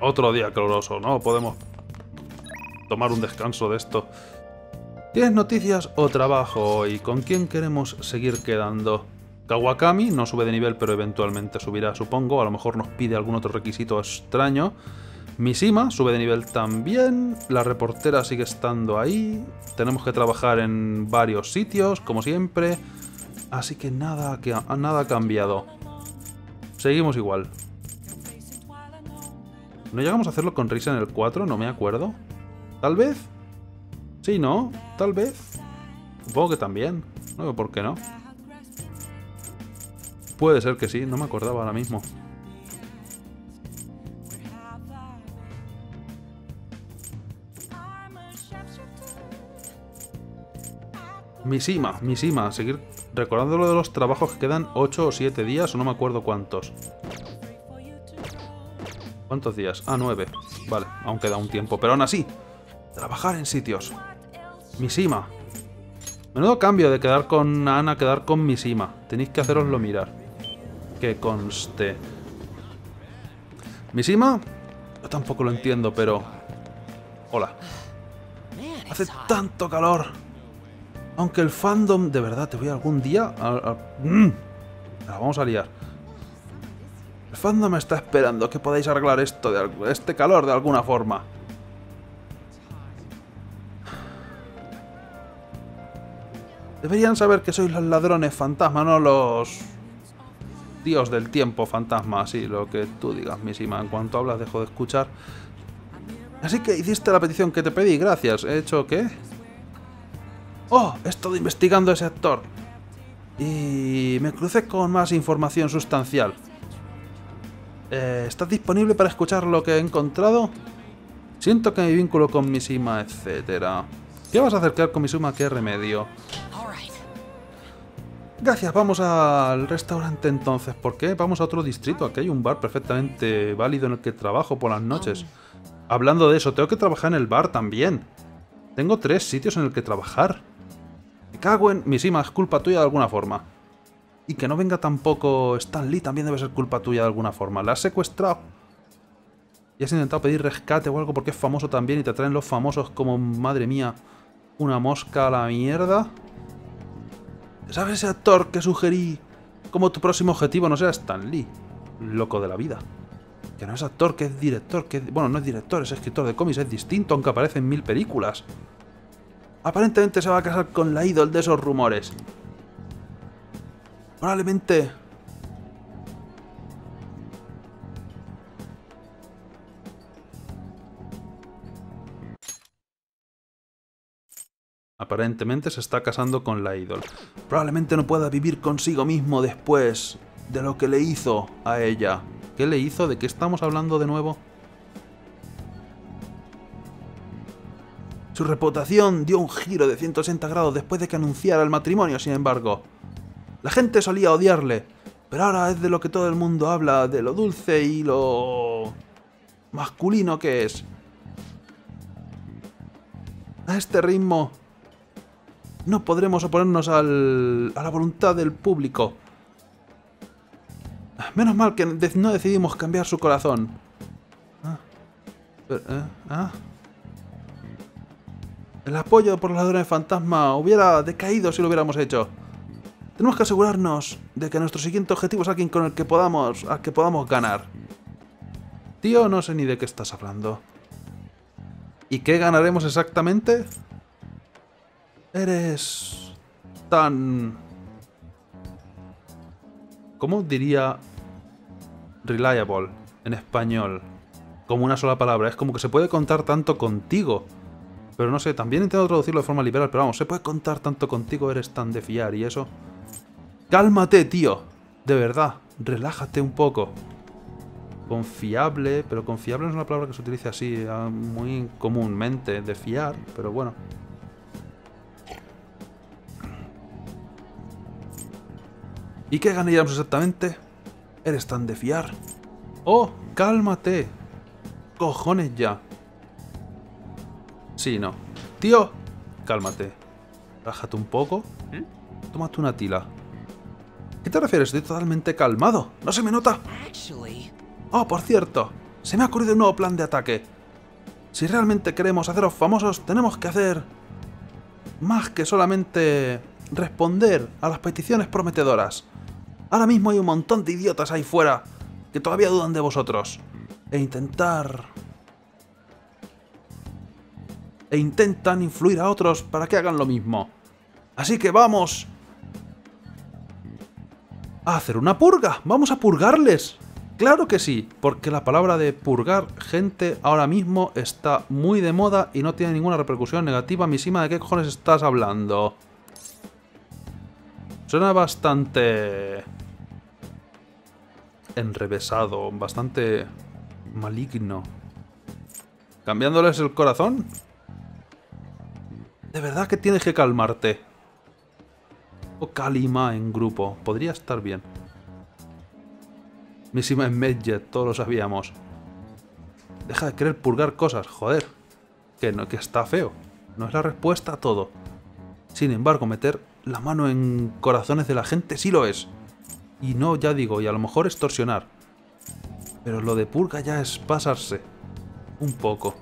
Otro día caluroso, ¿no? Podemos tomar un descanso de esto. ¿Tienes noticias o trabajo y ¿Con quién queremos seguir quedando? Kawakami no sube de nivel, pero eventualmente subirá, supongo. A lo mejor nos pide algún otro requisito extraño. Mishima sube de nivel también. La reportera sigue estando ahí. Tenemos que trabajar en varios sitios, como siempre. Así que nada, que, nada ha cambiado. Seguimos igual. ¿No llegamos a hacerlo con Risa en el 4? No me acuerdo. ¿Tal vez? Sí, ¿no? Tal vez. Supongo que también. No veo por qué no. Puede ser que sí, no me acordaba ahora mismo. Misima, Misima, seguir recordando lo de los trabajos que quedan 8 o 7 días o no me acuerdo cuántos. ¿Cuántos días? Ah, 9. Vale, aún queda un tiempo, pero aún así, trabajar en sitios. Misima. Menudo cambio de quedar con Ana a quedar con Misima. Tenéis que haceroslo mirar. Que conste. ¿Misima? Yo tampoco lo entiendo, pero... Hola. Hace tanto calor. Aunque el fandom, de verdad, te voy algún día... A, mm, La vamos a liar. Fandom está esperando que podáis arreglar esto, de, este calor de alguna forma. Deberían saber que sois los ladrones fantasma, no los... Dios del tiempo fantasma, así, lo que tú digas, misima. En cuanto hablas dejo de escuchar. Así que hiciste la petición que te pedí, gracias. ¿He hecho qué? ¡Oh! He estado investigando ese actor. Y me crucé con más información sustancial. Eh, ¿Estás disponible para escuchar lo que he encontrado? Siento que mi vínculo con Misima, etcétera. ¿Qué vas a acercar con Misima? ¿Qué remedio? Gracias, vamos al restaurante entonces. ¿Por qué? Vamos a otro distrito. Aquí hay un bar perfectamente válido en el que trabajo por las noches. Hablando de eso, tengo que trabajar en el bar también. Tengo tres sitios en el que trabajar. Me cago en... Misima, es culpa tuya de alguna forma. Y que no venga tampoco Stan Lee también debe ser culpa tuya de alguna forma. La has secuestrado. Y has intentado pedir rescate o algo porque es famoso también y te traen los famosos como, madre mía, una mosca a la mierda. ¿Sabes ese actor que sugerí como tu próximo objetivo no sea Stan Lee? Loco de la vida. Que no es actor, que es director, que... Bueno, no es director, es escritor de cómics, es distinto, aunque aparece en mil películas. Aparentemente se va a casar con la idol de esos rumores. Probablemente... Aparentemente se está casando con la idol. Probablemente no pueda vivir consigo mismo después de lo que le hizo a ella. ¿Qué le hizo? ¿De qué estamos hablando de nuevo? Su reputación dio un giro de 180 grados después de que anunciara el matrimonio, sin embargo. La gente solía odiarle, pero ahora es de lo que todo el mundo habla, de lo dulce y lo... masculino que es. A este ritmo no podremos oponernos al, a la voluntad del público. Menos mal que no decidimos cambiar su corazón. Ah. Eh, ah. El apoyo por los ladrones fantasma hubiera decaído si lo hubiéramos hecho. Tenemos que asegurarnos de que nuestro siguiente objetivo es alguien con el que podamos, al que podamos ganar. Tío, no sé ni de qué estás hablando. ¿Y qué ganaremos exactamente? Eres tan... ¿Cómo diría reliable en español? Como una sola palabra. Es como que se puede contar tanto contigo. Pero no sé, también intento traducirlo de forma liberal, pero vamos, se puede contar tanto contigo, eres tan de fiar y eso. Cálmate, tío. De verdad, relájate un poco. Confiable, pero confiable no es una palabra que se utilice así ah, muy comúnmente, de fiar, pero bueno. ¿Y qué ganaríamos exactamente? ¿Eres tan de fiar? ¡Oh! ¡Cálmate! ¡Cojones ya! Sí, no. Tío, cálmate. Rájate un poco. ¿Eh? Tómate una tila. ¿Qué te refieres? Estoy totalmente calmado. ¿No se me nota? Oh, por cierto. Se me ha ocurrido un nuevo plan de ataque. Si realmente queremos haceros famosos, tenemos que hacer más que solamente responder a las peticiones prometedoras. Ahora mismo hay un montón de idiotas ahí fuera que todavía dudan de vosotros. E intentar... E intentan influir a otros para que hagan lo mismo. Así que vamos... Hacer una purga. Vamos a purgarles. Claro que sí, porque la palabra de purgar gente ahora mismo está muy de moda y no tiene ninguna repercusión negativa. Misima, ¿de qué cojones estás hablando? Suena bastante... enrevesado, bastante maligno. ¿Cambiándoles el corazón? De verdad que tienes que calmarte. O Kalima en grupo. Podría estar bien. Misima en Medjet, todos lo sabíamos. Deja de querer purgar cosas, joder. Que, no, que está feo. No es la respuesta a todo. Sin embargo, meter la mano en corazones de la gente sí lo es. Y no, ya digo, y a lo mejor extorsionar. Pero lo de purga ya es pasarse. Un poco.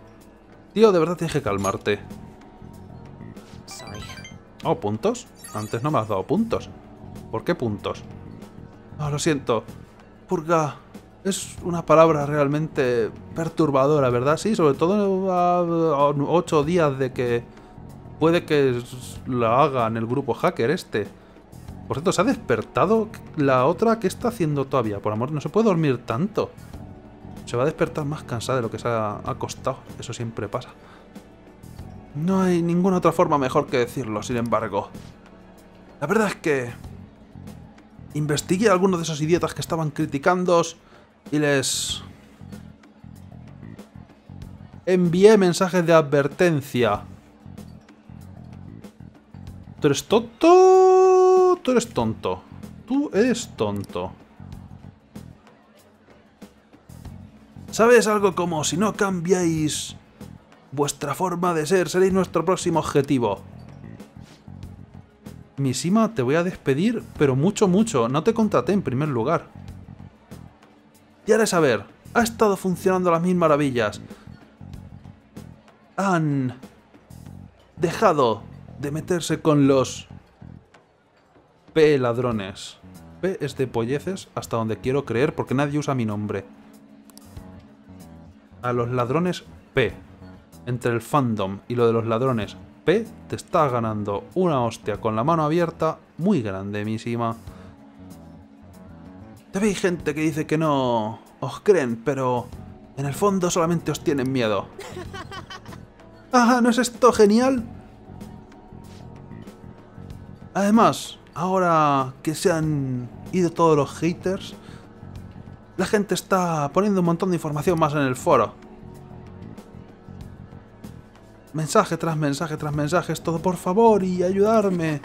Tío, de verdad tienes que calmarte. Oh, ¿puntos? Antes no me has dado puntos. ¿Por qué puntos? Oh, lo siento. Purga es una palabra realmente perturbadora, ¿verdad? Sí, sobre todo a, ocho días de que puede que lo haga en el grupo hacker este. Por cierto, ¿se ha despertado la otra? ¿Qué está haciendo todavía? Por amor, no se puede dormir tanto. Se va a despertar más cansada de lo que se ha acostado. Eso siempre pasa. No hay ninguna otra forma mejor que decirlo, sin embargo. La verdad es que... Investigué a algunos de esos idiotas que estaban criticando y les... Envié mensajes de advertencia. ¿Tú eres tonto? Tú eres tonto. Tú eres tonto. ¿Sabes algo como si no cambiáis vuestra forma de ser, seréis nuestro próximo objetivo? Misima, te voy a despedir, pero mucho, mucho. No te contraté en primer lugar. Y ahora saber, ha estado funcionando las mil maravillas. Han dejado de meterse con los P ladrones. P es de polleces hasta donde quiero creer porque nadie usa mi nombre a los ladrones P. Entre el fandom y lo de los ladrones P, te está ganando una hostia con la mano abierta muy grande, misima. Te veis gente que dice que no os creen, pero en el fondo solamente os tienen miedo. ¡Ah, ¿no es esto genial? Además, ahora que se han ido todos los haters, la gente está poniendo un montón de información más en el foro. Mensaje tras mensaje tras mensaje, es todo por favor y ayudarme.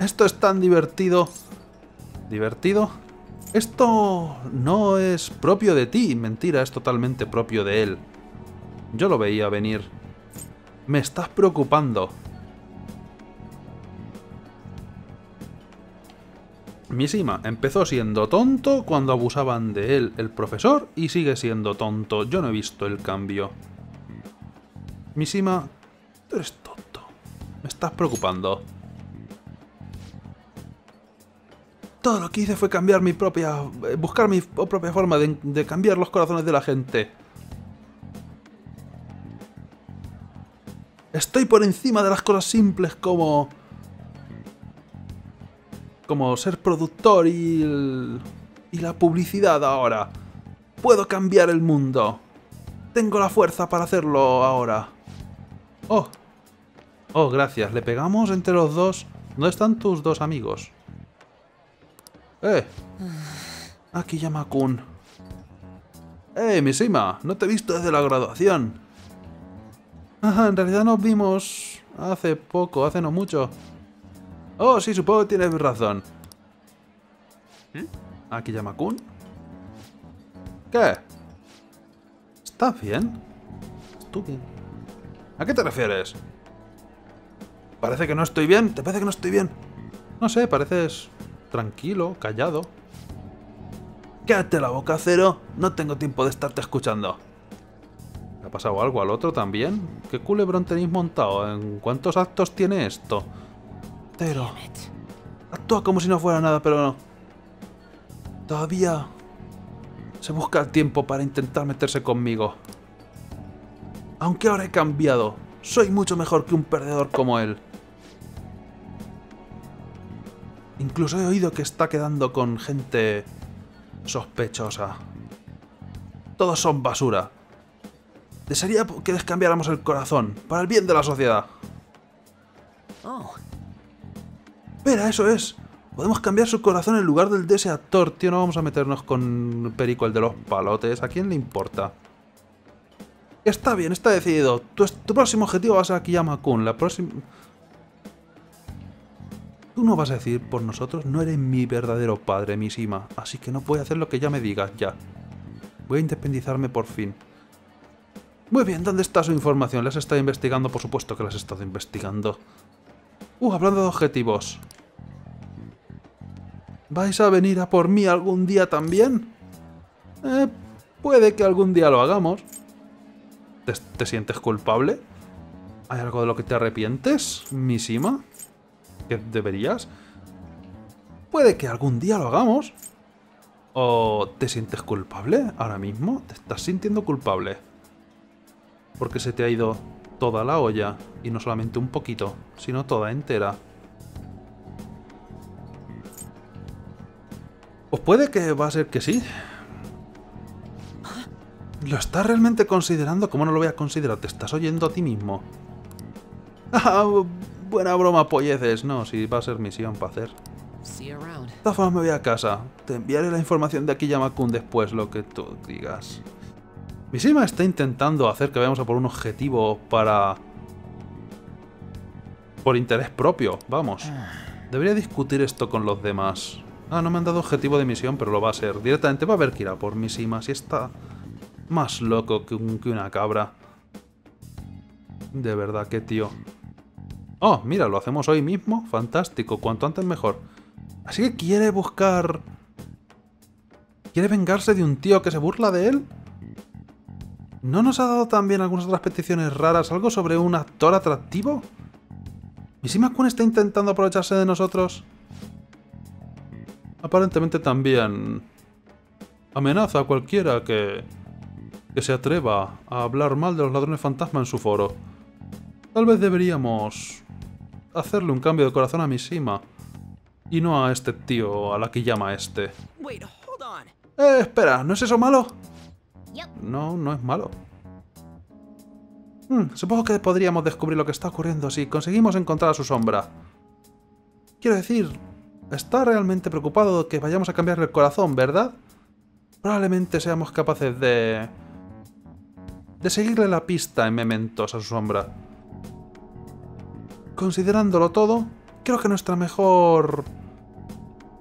Esto es tan divertido. ¿Divertido? Esto no es propio de ti. Mentira, es totalmente propio de él. Yo lo veía venir. Me estás preocupando. Misima empezó siendo tonto cuando abusaban de él el profesor y sigue siendo tonto. Yo no he visto el cambio. Misima, tú eres tonto. Me estás preocupando. Todo lo que hice fue cambiar mi propia... Eh, buscar mi propia forma de, cambiar los corazones de la gente. Estoy por encima de las cosas simples como como ser productor y, y la publicidad ahora. Puedo cambiar el mundo. Tengo la fuerza para hacerlo ahora. Oh. Oh, gracias. Le pegamos entre los dos. ¿Dónde están tus dos amigos? Eh. Aquí llama Kun. Eh, Mishima. No te he visto desde la graduación. Ajá, en realidad nos vimos hace poco, hace no mucho. Oh, sí, supongo que tienes razón. ¿Eh? Aquí llama Kun. ¿Qué? ¿Estás bien? ¿Estás bien? ¿A qué te refieres? Parece que no estoy bien. ¿Te parece que no estoy bien? No sé, pareces tranquilo, callado. Quédate la boca, Cero. No tengo tiempo de estarte escuchando. pasado algo al otro también? ¿Qué culebrón tenéis montado? ¿En cuántos actos tiene esto? Pero... Actúa como si no fuera nada, pero no. Todavía... Se busca el tiempo para intentar meterse conmigo. Aunque ahora he cambiado. Soy mucho mejor que un perdedor como él. Incluso he oído que está quedando con gente sospechosa. Todos son basura. Desearía que descambiáramos el corazón, para el bien de la sociedad. Oh, Espera, eso es. Podemos cambiar su corazón en lugar del de ese actor, tío. No vamos a meternos con Perico, el de los palotes. ¿A quién le importa? Está bien, está decidido. Tu, tu próximo objetivo va a ser Akiyama-kun. La próxima... Tú no vas a decir por nosotros, no eres mi verdadero padre, Mishima. Así que no puedo hacer lo que ya me digas, ya. Voy a independizarme por fin. Muy bien, ¿dónde está su información? ¿Las has estado investigando? Por supuesto que las he estado investigando. Uh, hablando de objetivos. ¿Vais a venir a por mí algún día también? Eh, puede que algún día lo hagamos. ¿Te, te sientes culpable? ¿Hay algo de lo que te arrepientes, Mishima? ¿Que deberías? Puede que algún día lo hagamos. ¿O te sientes culpable ahora mismo? ¿Te estás sintiendo culpable? Porque se te ha ido toda la olla. Y no solamente un poquito, sino toda entera. Pues puede que va a ser que sí. ¿Lo estás realmente considerando? ¿Cómo no lo voy a considerar? ¿Te estás oyendo a ti mismo? Buena broma, polleces. No, si va a ser misión para hacer. De formas me voy a casa. Te enviaré la información de aquí Yamakun después, lo que tú digas. Mishima está intentando hacer que vayamos a por un objetivo para... Por interés propio, vamos. Debería discutir esto con los demás. Ah, no me han dado objetivo de misión, pero lo va a ser. Directamente va a haber que ir a por Mishima, si está más loco que, un- que una cabra. De verdad, qué tío. Oh, mira, lo hacemos hoy mismo. Fantástico, cuanto antes mejor. Así que quiere buscar... ¿Quiere vengarse de un tío que se burla de él? ¿No nos ha dado también algunas otras peticiones raras? ¿Algo sobre un actor atractivo? ¿Mishima Kun está intentando aprovecharse de nosotros? Aparentemente también... Amenaza a cualquiera que... que se atreva a hablar mal de los ladrones fantasma en su foro. Tal vez deberíamos... hacerle un cambio de corazón a Mishima. Y no a este tío, a la que llama este. Eh, espera, ¿no es eso malo? No, no es malo. Hmm, supongo que podríamos descubrir lo que está ocurriendo si conseguimos encontrar a su sombra. Quiero decir, está realmente preocupado de que vayamos a cambiarle el corazón, ¿verdad? Probablemente seamos capaces de... de seguirle la pista en mementos a su sombra. Considerándolo todo, creo que nuestra mejor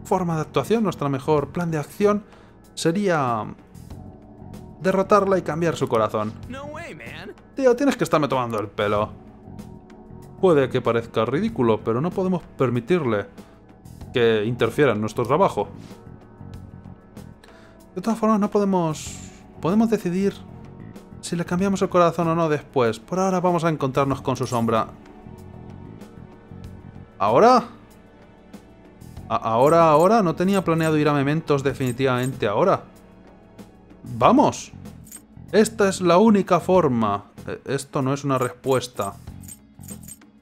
forma de actuación, nuestra mejor plan de acción sería derrotarla y cambiar su corazón. Tío, tienes que estarme tomando el pelo. Puede que parezca ridículo, pero no podemos permitirle que interfiera en nuestro trabajo. De todas formas, no podemos... Podemos decidir si le cambiamos el corazón o no después. Por ahora vamos a encontrarnos con su sombra. ¿Ahora? Ahora, ahora, no tenía planeado ir a Mementos definitivamente ahora. ¡Vamos! Esta es la única forma. Eh, Esto no es una respuesta.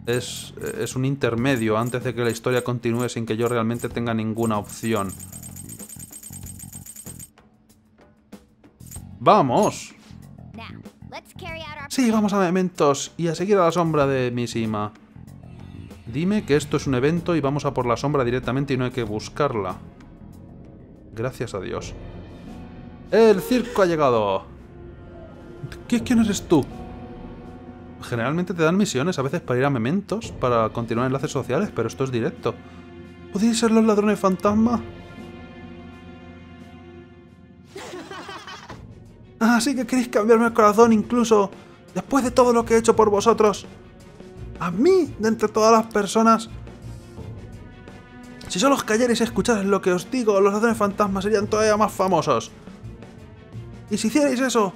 Es, es un intermedio antes de que la historia continúe sin que yo realmente tenga ninguna opción. ¡Vamos! Sí, vamos a Mementos y a seguir a la sombra de Mishima. Dime que esto es un evento y vamos a por la sombra directamente y no hay que buscarla. Gracias a Dios. ¡El circo ha llegado! ¿Qué, ¿Quién eres tú? Generalmente te dan misiones a veces para ir a Mementos, para continuar enlaces sociales, pero esto es directo. ¿Podéis ser los ladrones fantasma? Así que queréis cambiarme el corazón incluso después de todo lo que he hecho por vosotros. A mí, de entre todas las personas. Si solo os callarais y escucharais lo que os digo, los ladrones fantasmas serían todavía más famosos. Y si hicierais eso,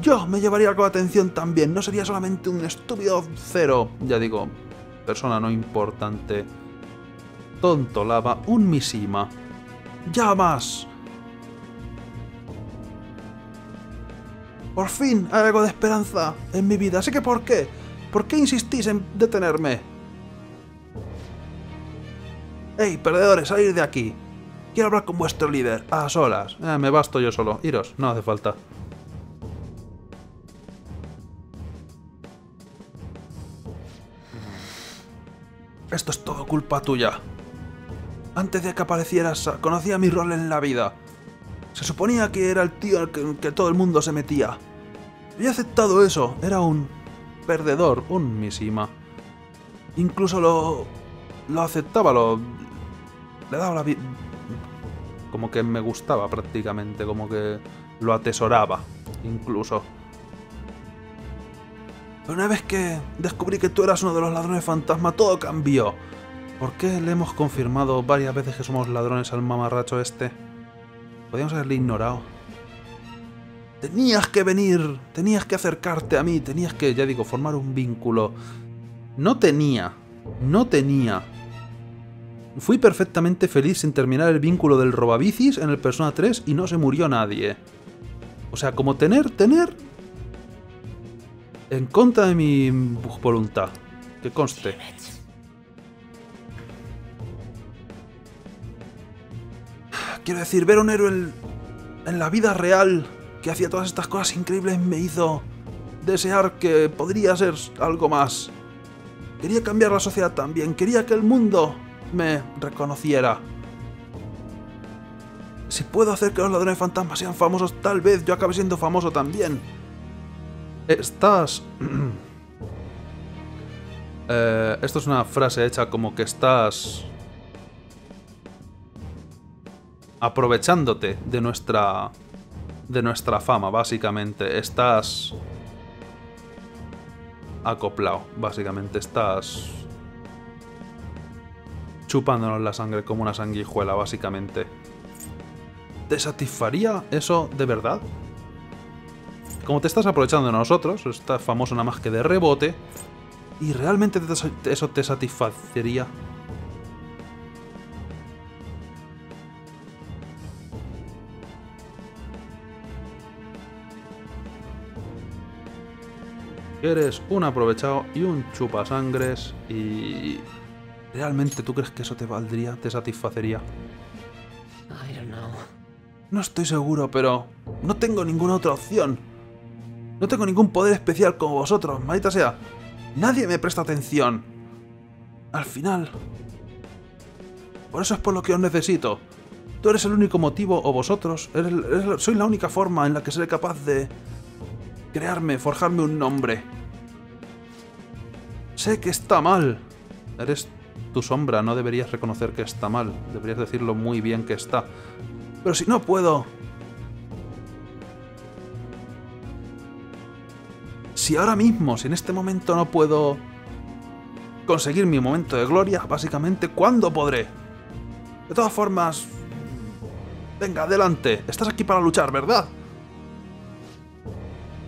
Yo me llevaría con atención también, no sería solamente un estúpido cero. Ya digo, persona no importante. Tonto lava, un Mishima. ¡Ya más! Por fin hay algo de esperanza en mi vida. Así que ¿por qué? ¿Por qué insistís en detenerme? ¡Ey, perdedores, salir de aquí! Quiero hablar con vuestro líder, a solas. Eh, me basto yo solo. Iros, no hace falta. Esto es todo culpa tuya. Antes de que aparecieras, conocía mi rol en la vida. Se suponía que era el tío el que, que todo el mundo se metía. He aceptado eso. Era un perdedor, un Mishima. Incluso lo... lo aceptaba, lo... le daba la vida... Como que me gustaba prácticamente, como que lo atesoraba, incluso. Pero una vez que descubrí que tú eras uno de los ladrones fantasma, todo cambió. ¿Por qué le hemos confirmado varias veces que somos ladrones al mamarracho este? Podríamos haberle ignorado. Tenías que venir, tenías que acercarte a mí, tenías que, ya digo, formar un vínculo. No tenía, no tenía. Fui perfectamente feliz sin terminar el vínculo del robabicis en el Persona 3 y no se murió nadie. O sea, como tener, tener... En contra de mi voluntad. Que conste. Quiero decir, ver un héroe en la vida real que hacía todas estas cosas increíbles me hizo desear que podría ser algo más. Quería cambiar la sociedad también, quería que el mundo me reconociera. Si puedo hacer que los ladrones fantasmas sean famosos, tal vez yo acabe siendo famoso también. Estás... Eh, esto es una frase hecha como que estás... aprovechándote de nuestra... de nuestra fama, básicamente. Estás... acoplado, básicamente. Estás chupándonos la sangre como una sanguijuela, básicamente. ¿Te satisfaría eso de verdad? Como te estás aprovechando de nosotros, estás famoso nada más que de rebote, ¿y realmente te, eso te satisfacería? Eres un aprovechado y un chupasangres y ¿Realmente tú crees que eso te valdría, te satisfacería? I don't know. No estoy seguro, pero no tengo ninguna otra opción. No tengo ningún poder especial como vosotros, maldita sea. Nadie me presta atención. Al final... Por eso es por lo que os necesito. Tú eres el único motivo, o vosotros, eres, eres, sois la única forma en la que seré capaz de crearme, forjarme un nombre. Sé que está mal. Eres tu sombra, no deberías reconocer que está mal, deberías decirlo muy bien que está. Pero si no puedo... Si ahora mismo, si en este momento no puedo conseguir mi momento de gloria, básicamente, ¿cuándo podré? De todas formas... Venga, adelante. Estás aquí para luchar, ¿verdad?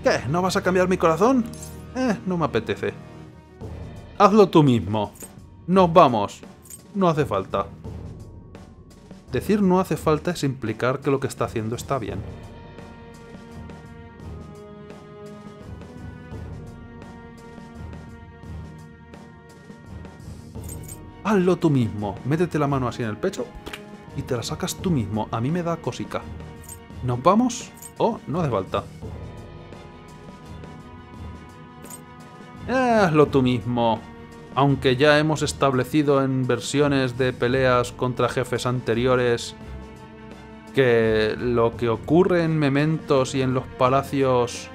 ¿Qué? ¿No vas a cambiar mi corazón? Eh, no me apetece. Hazlo tú mismo. Nos vamos. No hace falta. Decir no hace falta es implicar que lo que está haciendo está bien. Hazlo tú mismo. Métete la mano así en el pecho y te la sacas tú mismo. A mí me da cosica. ¿Nos vamos? Oh, no hace falta. Hazlo tú mismo. Aunque ya hemos establecido en versiones de peleas contra jefes anteriores que lo que ocurre en Mementos y en los palacios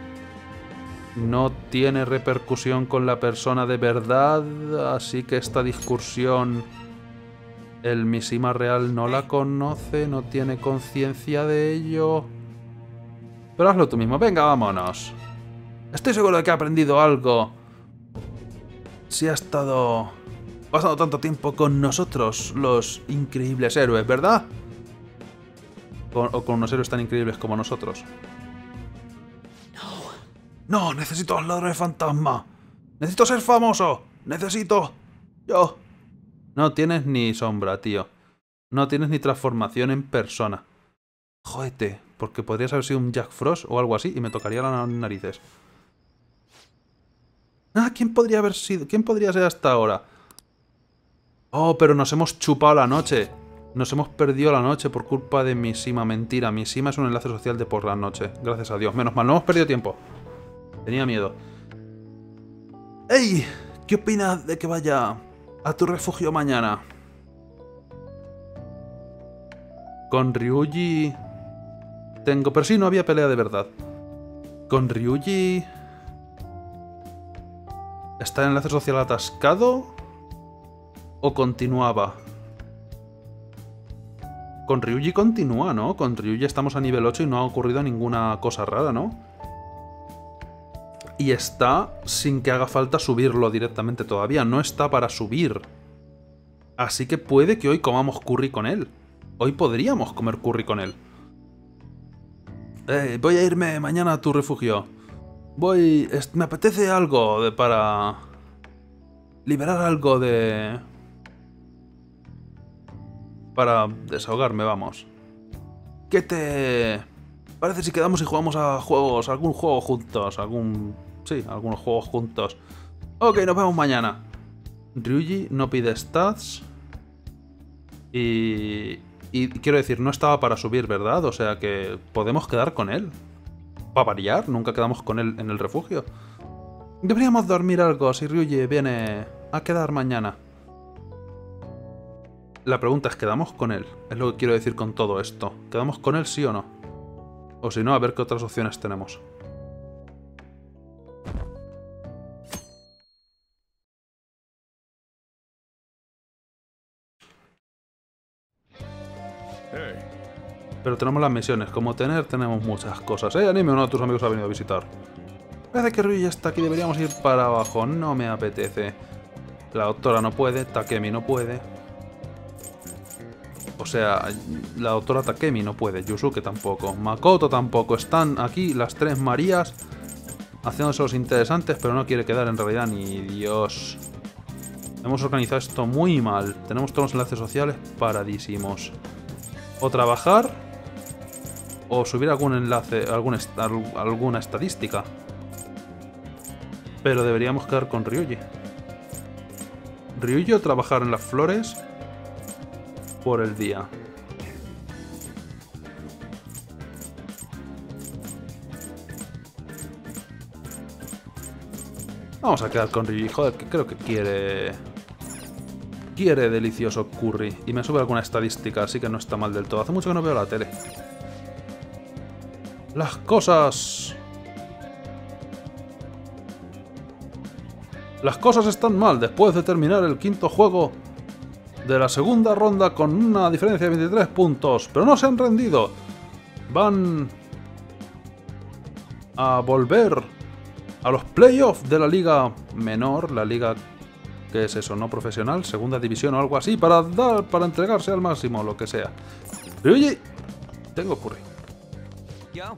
no tiene repercusión con la persona de verdad, así que esta discusión el Mishima real no la conoce, no tiene conciencia de ello. Pero hazlo tú mismo, venga, vámonos. Estoy seguro de que ha aprendido algo si ha estado pasando tanto tiempo con nosotros, los increíbles héroes, ¿verdad? o con unos héroes tan increíbles como nosotros. No, necesito a los ladrones fantasma. Necesito ser famoso. Necesito. Yo. No tienes ni sombra, tío. No tienes ni transformación en persona. Jódete, porque podrías haber sido un Jack Frost o algo así y me tocaría las narices. Ah, ¿quién podría haber sido? ¿Quién podría ser hasta ahora? Oh, pero nos hemos chupado la noche. Nos hemos perdido la noche por culpa de Misima. Mentira, Misima es un enlace social de por la noche. Gracias a Dios. Menos mal, no hemos perdido tiempo. Tenía miedo. ¡Ey! ¿Qué opinas de que vaya a tu refugio mañana? Con Ryuji... Tengo... Pero sí, no había pelea de verdad. Con Ryuji... ¿Está el enlace social atascado? ¿O continuaba? Con Ryuji continúa, ¿no? Con Ryuji estamos a nivel 8 y no ha ocurrido ninguna cosa rara, ¿no? Y está sin que haga falta subirlo directamente todavía. No está para subir. Así que puede que hoy comamos curry con él. Hoy podríamos comer curry con él. Eh, voy a irme mañana a tu refugio. Voy... Me apetece algo de para... Liberar algo de... Para desahogarme, vamos. ¿Qué te... Parece si quedamos y jugamos a juegos, algún juego juntos, algún... Sí, algunos juegos juntos. Ok, nos vemos mañana. Ryuji no pide stats. Y... Y quiero decir, no estaba para subir, ¿verdad? O sea que podemos quedar con él. Para variar, nunca quedamos con él en el refugio. Deberíamos dormir algo si Ryuji viene a quedar mañana. La pregunta es, ¿quedamos con él? Es lo que quiero decir con todo esto. ¿Quedamos con él sí o no? O si no, a ver qué otras opciones tenemos. Pero tenemos las misiones. Como tener, tenemos muchas cosas. ¿Eh, anime? Uno de tus amigos ha venido a visitar. Parece que Rui ya está aquí. Deberíamos ir para abajo. No me apetece. La doctora no puede. Takemi no puede. O sea, la doctora Takemi no puede. Yusuke tampoco. Makoto tampoco. Están aquí las tres Marías. Haciéndose los interesantes, pero no quiere quedar en realidad ni Dios. Hemos organizado esto muy mal. Tenemos todos los enlaces sociales paradísimos. O trabajar o subir algún enlace, alguna estadística. Pero deberíamos quedar con Ryuji. Ryuji o trabajar en las flores por el día. Vamos a quedar con Ryuji. Joder, que creo que quiere... Quiere delicioso curry. Y me sube alguna estadística, así que no está mal del todo. Hace mucho que no veo la tele. Las cosas... Las cosas están mal después de terminar el quinto juego de la segunda ronda con una diferencia de 23 puntos. Pero no se han rendido. Van a volver a los playoffs de la liga menor, la liga ¿Qué es eso? ¿No profesional? ¿Segunda división o algo así? Para dar, para entregarse al máximo, lo que sea. Ryuji, tengo curry. Yo?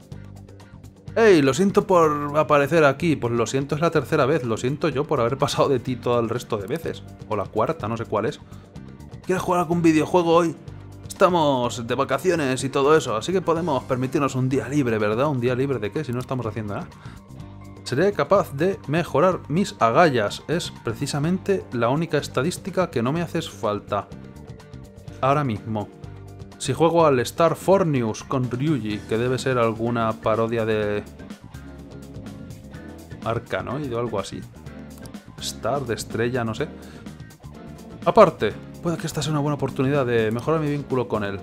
¡Ey! Lo siento por aparecer aquí. Pues lo siento, es la tercera vez. Lo siento yo por haber pasado de ti todo el resto de veces. O la cuarta, no sé cuál es. ¿Quieres jugar algún videojuego hoy? Estamos de vacaciones y todo eso, así que podemos permitirnos un día libre, ¿verdad? ¿Un día libre de qué? Si no estamos haciendo nada. Seré capaz de mejorar mis agallas. Es precisamente la única estadística que no me hace falta. Ahora mismo. Si juego al Star Fornews con Ryuji, que debe ser alguna parodia de... Arcanoid o algo así. Star de estrella, no sé. Aparte, puede que esta sea una buena oportunidad de mejorar mi vínculo con él.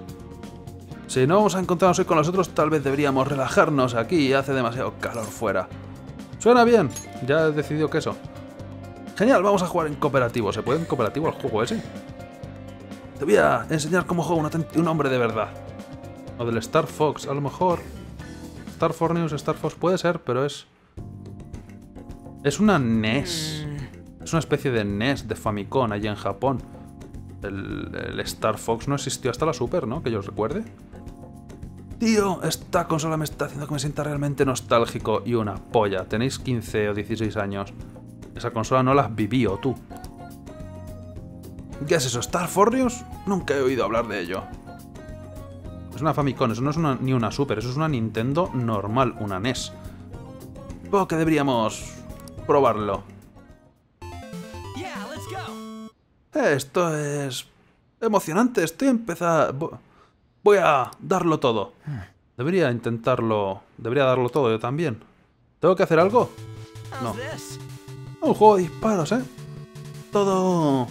Si no vamos a encontrarnos hoy con nosotros, tal vez deberíamos relajarnos aquí. Hace demasiado calor fuera. Suena bien. Ya he decidido que eso. Genial, vamos a jugar en cooperativo. ¿Se puede en cooperativo el juego ese? Te voy a enseñar cómo juega un, hombre de verdad. O del Star Fox, a lo mejor. Star Fox News, Star Fox puede ser, pero es... Es una NES. Es una especie de NES de Famicom allí en Japón. El, el Star Fox no existió hasta la Super, ¿no? Que yo recuerde. Tío, esta consola me está haciendo que me sienta realmente nostálgico y una polla. Tenéis 15 o 16 años. Esa consola no la has vivido tú. ¿Qué es eso? ¿Star Forrios? Nunca he oído hablar de ello. Es una Famicom, eso no es una- ni una Super, eso es una Nintendo normal, una NES. Supongo que deberíamos probarlo. Esto es emocionante, estoy empezando... Voy a darlo todo. Debería intentarlo... Debería darlo todo yo también. ¿Tengo que hacer algo? No. Un juego de disparos, ¿eh? Todo...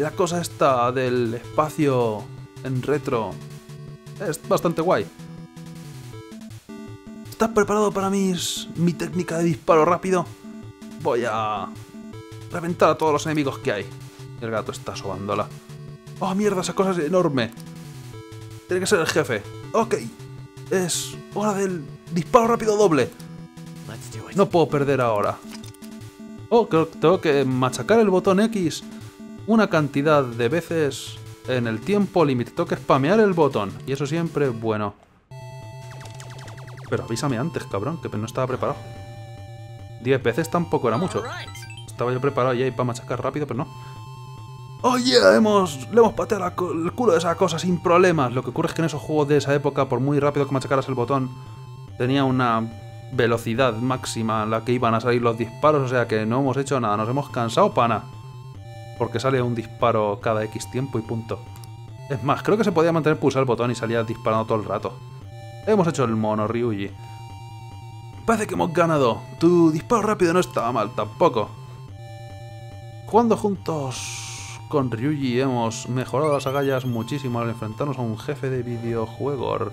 La cosa esta del espacio en retro es bastante guay. ¿Estás preparado para mis, mi técnica de disparo rápido? Voy a reventar a todos los enemigos que hay. El gato está sobándola. ¡Oh, mierda! Esa cosa es enorme. Tiene que ser el jefe. Ok. Es hora del disparo rápido doble. No puedo perder ahora. Oh, creo que tengo que machacar el botón X una cantidad de veces en el tiempo límite. Tengo que spamear el botón. Y eso siempre es bueno. Pero avísame antes, cabrón, que no estaba preparado. 10 veces tampoco era mucho. Estaba yo preparado ya para machacar rápido, pero no. Oye, hemos, le hemos pateado el culo de esa cosa sin problemas. Lo que ocurre es que en esos juegos de esa época, por muy rápido que machacaras el botón, tenía una velocidad máxima en la que iban a salir los disparos, o sea que no hemos hecho nada, nos hemos cansado pana. Porque sale un disparo cada X tiempo y punto. Es más, creo que se podía mantener pulsar el botón y salía disparando todo el rato. Hemos hecho el mono, Ryuji. Parece que hemos ganado. Tu disparo rápido no estaba mal tampoco. Jugando juntos con Ryuji hemos mejorado las agallas muchísimo al enfrentarnos a un jefe de videojuego.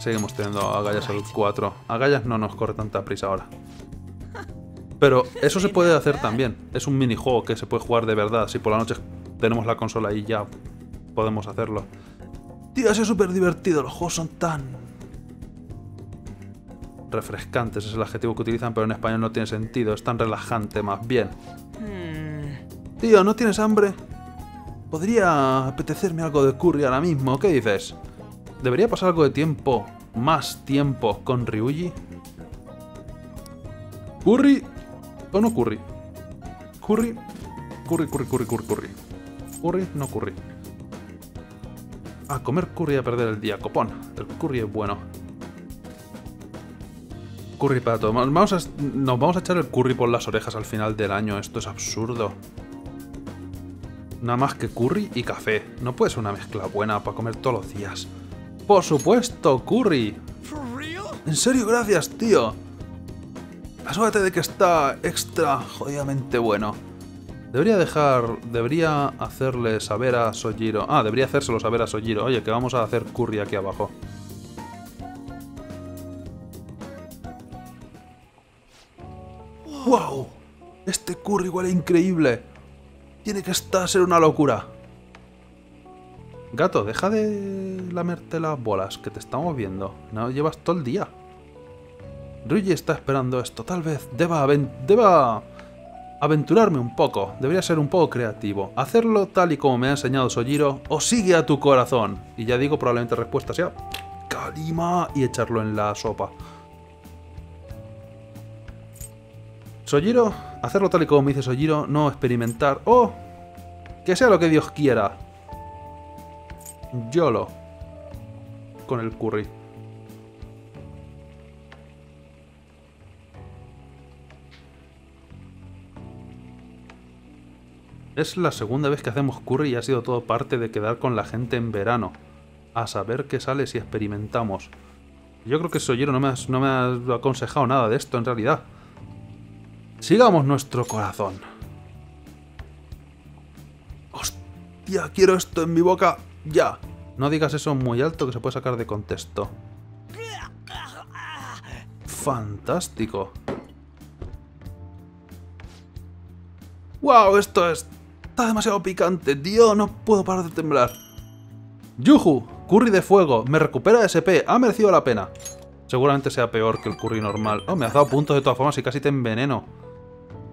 Seguimos teniendo agallas al 4. Agallas no nos corre tanta prisa ahora. Pero eso se puede hacer también. Es un minijuego que se puede jugar de verdad. Si por la noche tenemos la consola y ya podemos hacerlo. Tío, sido súper divertido. Los juegos son tan refrescantes, es el adjetivo que utilizan, pero en español no tiene sentido, es tan relajante más bien. Hmm. Tío, ¿no tienes hambre? Podría apetecerme algo de curry ahora mismo, ¿qué dices? ¿Debería pasar algo de tiempo, más tiempo, con Ryuji? ¿Curry o no curry? ¿Curry? Curry, curry, curry, curry, curry. ¿Curry? No curry. A comer curry y a perder el día, copón. El curry es bueno. Curry para todo. Vamos a, nos vamos a echar el curry por las orejas al final del año. Esto es absurdo. Nada más que curry y café. No puede ser una mezcla buena para comer todos los días. Por supuesto, curry. En serio, gracias, tío. Suerte de que está extra jodidamente bueno. Debería dejar... Debería hacerle saber a Sojiro... Ah, debería hacérselo saber a Sojiro. Oye, que vamos a hacer curry aquí abajo. ¡Wow! Este curry huele increíble. Tiene que estar ser una locura. Gato, deja de lamerte las bolas, que te estamos viendo. No llevas todo el día. Ryuji está esperando esto. Tal vez deba, deba aventurarme un poco. Debería ser un poco creativo. Hacerlo tal y como me ha enseñado Sojiro o sigue a tu corazón. Y ya digo, probablemente respuesta sea Kalima y echarlo en la sopa. Sojiro, hacerlo tal y como me dice Sojiro, no experimentar. ¡Oh! Que sea lo que Dios quiera. YOLO. Con el curry. Es la segunda vez que hacemos curry y ha sido todo parte de quedar con la gente en verano. A saber qué sale si experimentamos. Yo creo que Sojiro no me, has- no me ha aconsejado nada de esto en realidad. Sigamos nuestro corazón. Hostia, quiero esto en mi boca ya. No digas eso muy alto que se puede sacar de contexto. Fantástico. ¡Wow! Esto es- está demasiado picante, tío. No puedo parar de temblar. ¡Yuju! Curry de fuego. Me recupera SP. Ha merecido la pena. Seguramente sea peor que el curry normal. Oh, me has dado puntos de todas formas y casi te enveneno.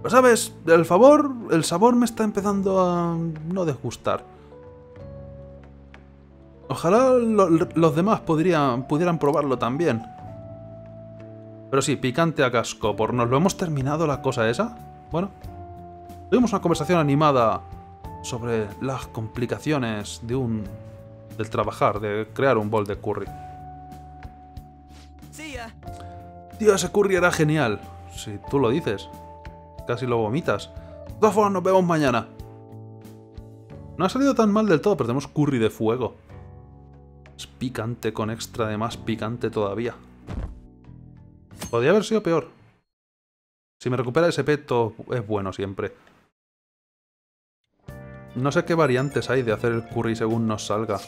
Pero sabes, el favor, el sabor me está empezando a no desgustar. Ojalá lo- los demás pudieran probarlo también. Pero sí, picante a casco. ¿Por nos lo hemos terminado la cosa esa? Bueno. Tuvimos una conversación animada sobre las complicaciones de un... del trabajar, de crear un bol de curry. Tío, ese curry era genial. Si tú lo dices. Casi lo vomitas. De todas formas, nos vemos mañana. No ha salido tan mal del todo, pero tenemos curry de fuego. Es picante con extra de más picante todavía. Podría haber sido peor. Si me recupera ese peto, es bueno siempre. No sé qué variantes hay de hacer el curry según nos salga.